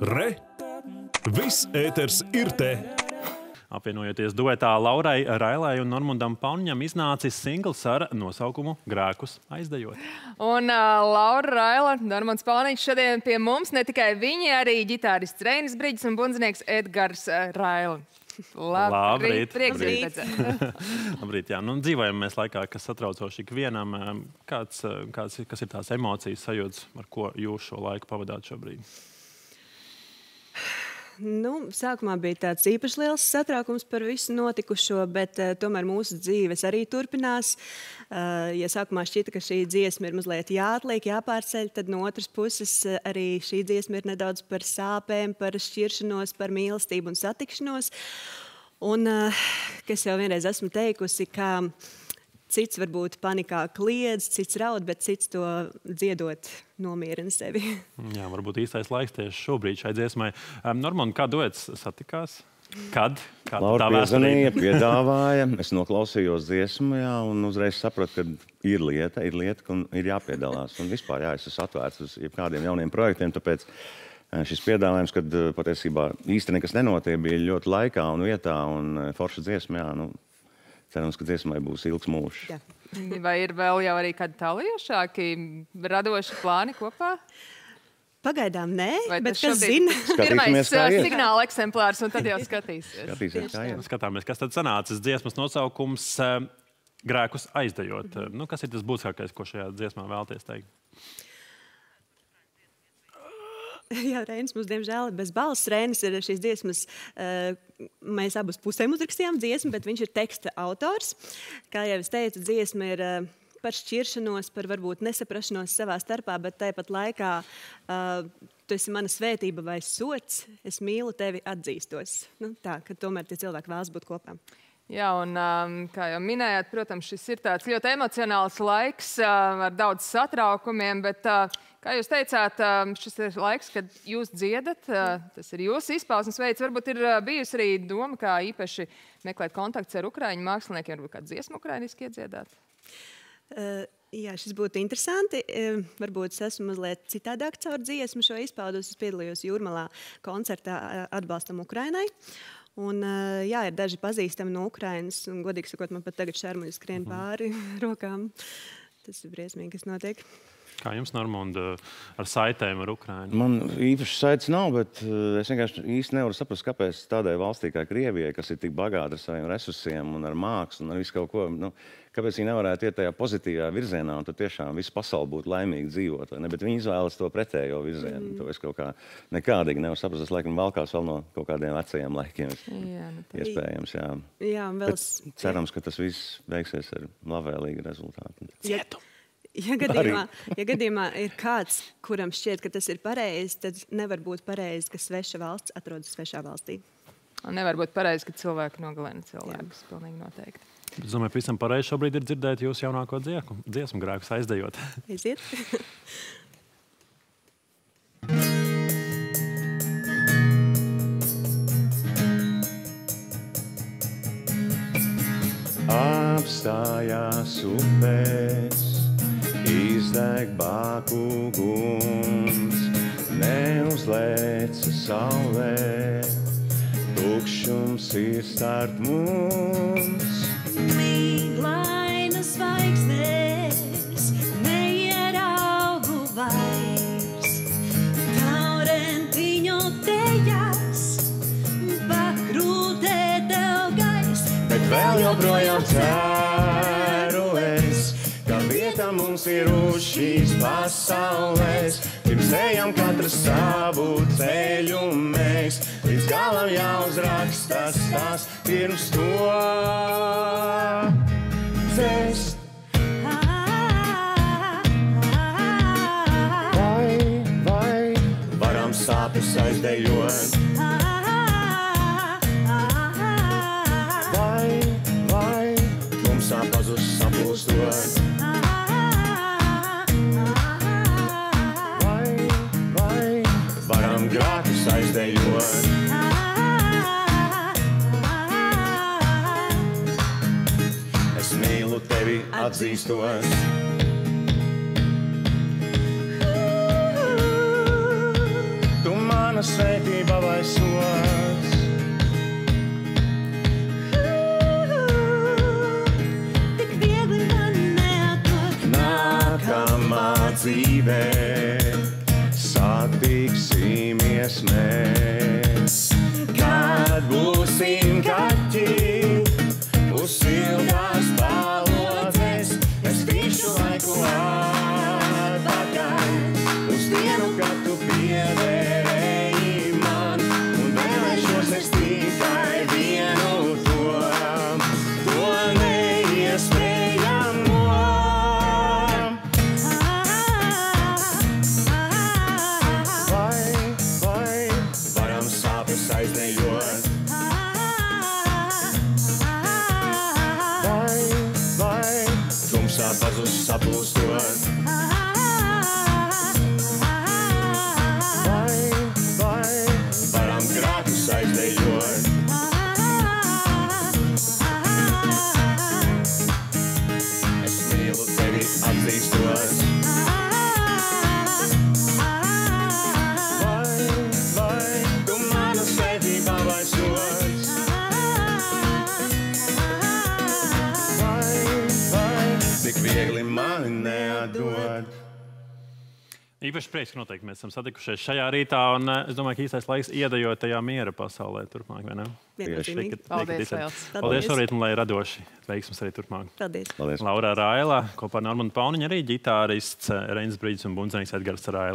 Re! Viss ēters ir te! Apvienojoties duetā Laurai Railai un Normundam Paunņam iznācis singls ar nosaukumu Grēkus aizdejot. Un uh, Laura Raila, Normans Pauniņš šodien pie mums, ne tikai viņi, arī ģitārists Reinis Brīdis un bundzinieks Edgars uh, Raila. Labrīt. Prieks Labrīt. Labrīt, jā. Nu, dzīvojam mēs laikā, kas satraucoši ikvienam. Kāds, kāds, kas ir tās emocijas sajūtas, ar ko jūs šo laiku pavadāt šobrīd? Nu, sākumā bija tāds īpaši liels satraukums par visu notikušo, bet uh, tomēr mūsu dzīves arī turpinās. Uh, ja sākumā šķita, ka šī dziesma ir mazliet jāatliek, jāpārceļ, tad no otras puses uh, arī šī dziesma ir nedaudz par sāpēm, par šķiršanos, par mīlestību un satikšanos. Un, uh, kas jau vienreiz esmu teikusi, ka cits varbūt panikā kliedz, cits raud, bet cits to dziedot nomierina sevi. Jā, varbūt īstais laiks tieši šobrīd šai dziesmai. Normand, kā duets satikās? Kad? Kad Laura piezvanīja, piedāvāja, es noklausījos dziesmu, jā, un uzreiz sapratu, ka ir lieta, ir lieta, ka ir jāpiedalās. Un vispār, jā, es esmu atvērts uz jebkādiem jauniem projektiem, tāpēc eh, šis piedāvājums, kad eh, patiesībā īsti nekas nenotiek, bija ļoti laikā un vietā, un eh, forša dziesma, jā, nu, cerams, ka dziesmai būs ilgs mūžs. Jā. Vai ir vēl jau arī kādi tālāki radoši plāni kopā? Pagaidām nē, Vai bet tas kas zina? Pirmais signāla eksemplārs, un tad jau skatīsies. Skatīsimies, kā iet. Skatāmies, kas tad sanācis. Dziesmas nosaukums Grēkus aizdejot. Nu, kas ir tas būtiskākais, ko šajā dziesmā vēlties teikt? Jā, Reinis mums, diemžēl, ir bez balss. Reinis ir šīs dziesmas. eh, Mēs abas pusēm uzrakstījām dziesmu, bet viņš ir teksta autors. Kā jau es teicu, dziesma ir eh, par šķiršanos, par varbūt nesaprašanos savā starpā, bet tāpat laikā uh, tu esi mana svētība vai sots. Es mīlu tevi, atzīstos. Nu, tā, ka tomēr tie cilvēki vēlas būt kopā. Jā, un um, kā jau minējāt, protams, šis ir tāds ļoti emocionāls laiks uh, ar daudz satraukumiem, bet, uh, kā jūs teicāt, uh, šis ir laiks, kad jūs dziedat, uh, tas ir jūsu izpausmes veids. Varbūt ir uh, bijusi arī doma, kā īpaši meklēt kontaktus ar ukraiņu māksliniekiem, varbūt kādu dziesmu ukrainiski iedziedāt. Uh, Jā, šis būtu interesanti. Eh, Varbūt es esmu mazliet citādāk caur dziesmu šo izpaudus. Es piedalījos Jūrmalā koncertā eh, atbalstam Ukrainai. Un, eh, jā, ir daži pazīstami no Ukrainas, un, godīgi sakot, man pat tagad šarmuļi skrien pāri rokām. Tas ir briesmīgi, kas notiek. Kā jums, Normand, eh, ar saitēm ar Ukrainu? Man īpaši saites nav, bet uh, es vienkārši īsti nevaru saprast, kāpēc tādai valstī kā Krievijai, kas ir tik bagāta ar saviem resursiem un ar mākslu un ar visu kaut ko, nu, kāpēc viņi nevarētu iet tajā pozitīvā virzienā un tad tiešām visu pasauli būtu laimīgi dzīvot. vai ne? Bet viņi izvēlas to pretējo virzienu. Mm. To es kaut kā nekādīgi nevaru saprast. Tas laikam valkās vēl no kaut kādiem vecajiem laikiem. Jā, nu tā. Iespējams, jā. Jā, un vēl Bet cerams, ka tas viss beigsies ar labvēlīgu rezultātu. Ja, ja, gadījumā, ja gadījumā ir kāds, kuram šķiet, ka tas ir pareizi, tad nevar būt pareizi, ka sveša valsts atrodas svešā valstī. Un nevar būt pareizi, ka cilvēki nogalina cilvēkus. Pilnīgi noteikti. Es domāju, pavisam pareizi šobrīd ir dzirdēt jūsu jaunāko dziesmu, dziesmu Grēkus aizdejot. Aiziet! Apstājās upēs, izdeg bāku guns, neuzlēca saulē, tukšums ir starp mums. Mīglainas zvaigznes neieraugu vairs. Taurentiņu tejas pakrūtē tev gais. Bet vēl joprojām ceru ir uz šīs pasaules. Pirms ejam katrs savu ceļu mēs, līdz galam jāuzraksta tās pirms to dzēst. Vai, vai varam sāpes aizdejot? Atzīstos. Tu mana svētība vai sots. Tik viegli man neatdot Nākamā dzīvē satiksimies mēs. Dienu, kad tu piederēji man, un vēlēšos es tikai vienu to, to neiespējamo. Vai, vai, varam sāpes aizdejot, vai, vai, tumsā pazust sapulstot, vai, viegli mani neatdod. Īpaši prieks, ka noteikti mēs esam satikušies šajā rītā. Un, eh, es domāju, ka īstais laiks iedejot tajā miera pasaulē turpmāk. vai ne? Viennozīmīgi. Tikai- Paldies liels. Paldies šorīt, un lai radoši veiksmas arī turpmāk. Paldies! Paldies! Laura Raila, kopā ar Normānu Pauniņu, arī ģitārists Reinis Brīsīs un Bunzēns Edgars Raila.